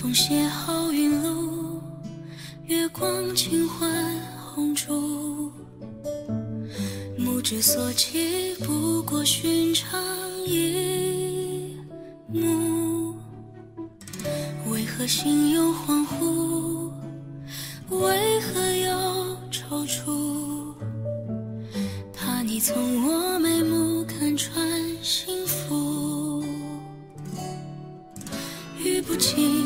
风邂逅云露，月光轻唤红烛。目之所及，不过寻常一幕。为何心有恍惚？为何又踌躇？怕你从我眉目看穿心腹。语不惊，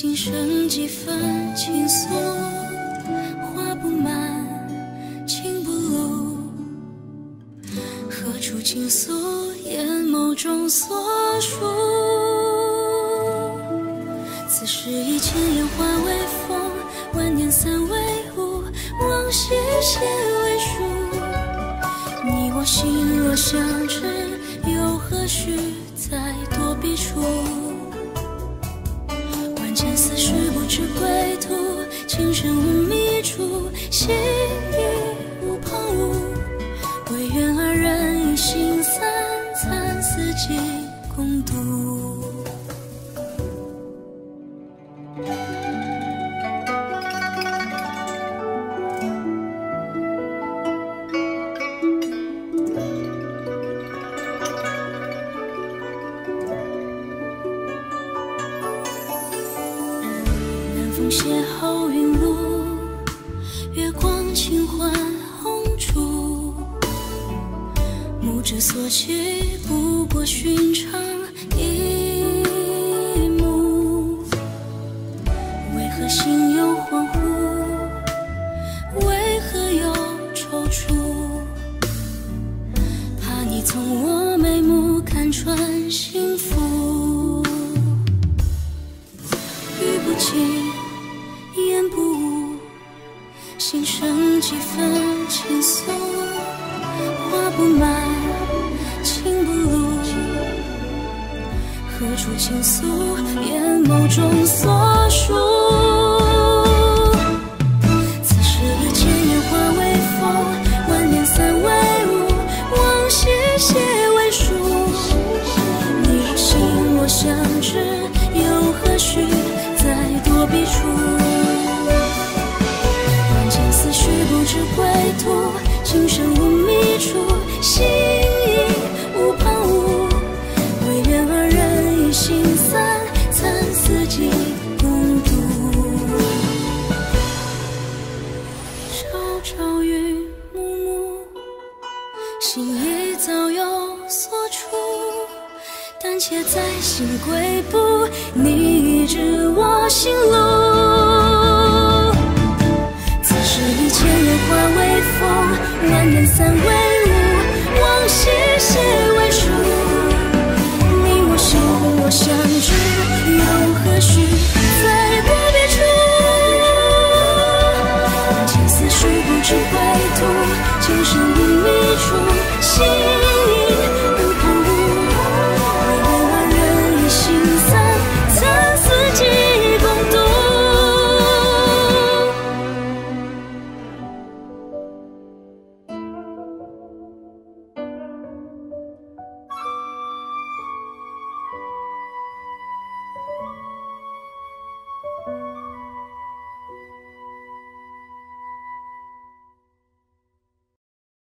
心生几分情愫。话不满，情不露，何处倾诉？眼眸中所述。此时已千言化为风，万年散为雾，往昔写为书。你我心若相知，又何须再多笔触？心意无旁骛。唯愿二人一心散，残四季共度。南风邂逅云露，月光轻唤红烛。目之所及，不过寻常一剩几分情愫。花不满，情不露，何处倾诉？眼眸中所属。且在心归步，你已知我心路。此时已千年化为风，万年散为